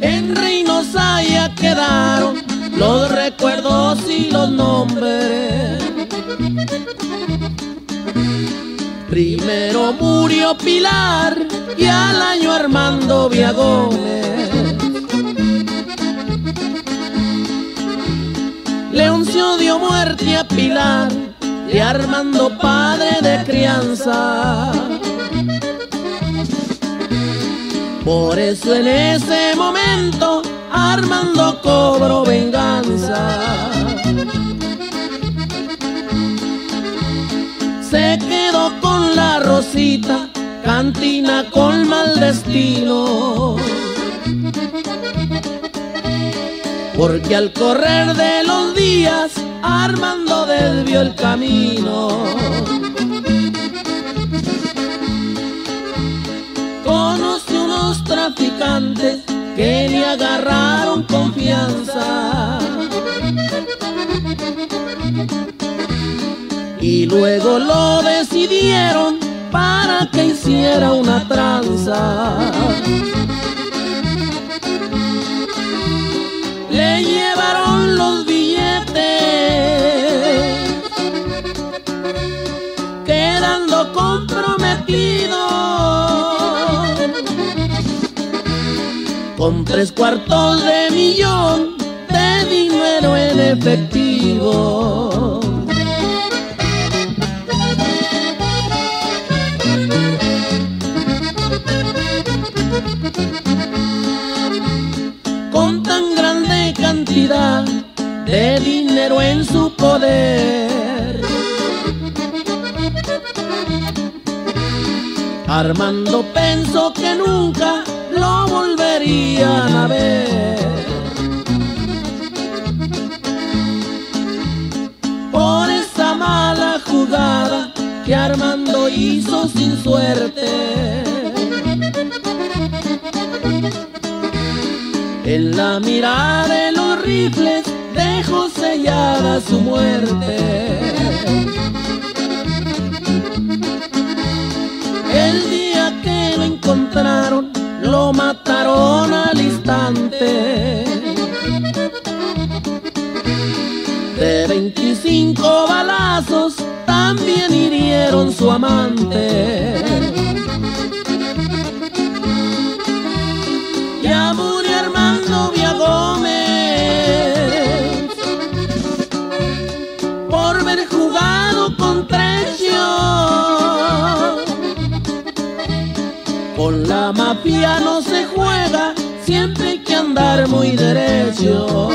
En Reynosa quedaron los recuerdos y los nombres. Primero murió Pilar y al año Armando Viagómez. Dio muerte a Pilar y Armando padre de crianza. Por eso en ese momento Armando cobró venganza. Se quedó con la Rosita, cantina con mal destino. Porque al correr de los días Armando desvió el camino. Conoció unos traficantes que le agarraron confianza. Y luego lo decidieron para que hiciera una tranza. Le quedando comprometido con tres cuartos de millón de dinero en efectivo. Con tan grande cantidad de dinero en su poder. Armando pensó que nunca lo volverían a ver. Por esa mala jugada que Armando hizo sin suerte. En la mirada de los rifles dejó sellada su muerte. 25 balazos, también hirieron su amante. Ya murió Armando Vía Gómez por ver jugado con traición. Con la mafia no se juega, siempre hay que andar muy derecho.